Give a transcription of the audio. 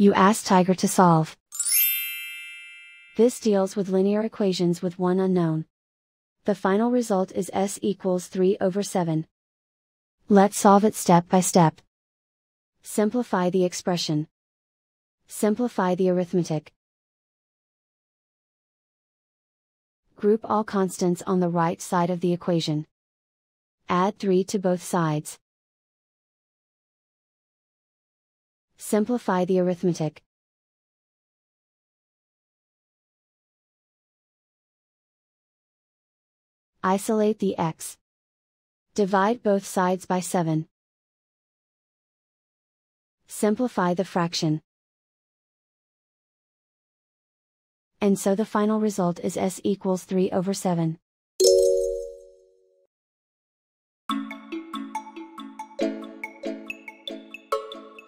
You ask Tiger to solve. This deals with linear equations with one unknown. The final result is s equals 3 over 7. Let's solve it step by step. Simplify the expression. Simplify the arithmetic. Group all constants on the right side of the equation. Add 3 to both sides. Simplify the arithmetic. Isolate the s. Divide both sides by 7. Simplify the fraction. And so the final result is s equals 3 over 7.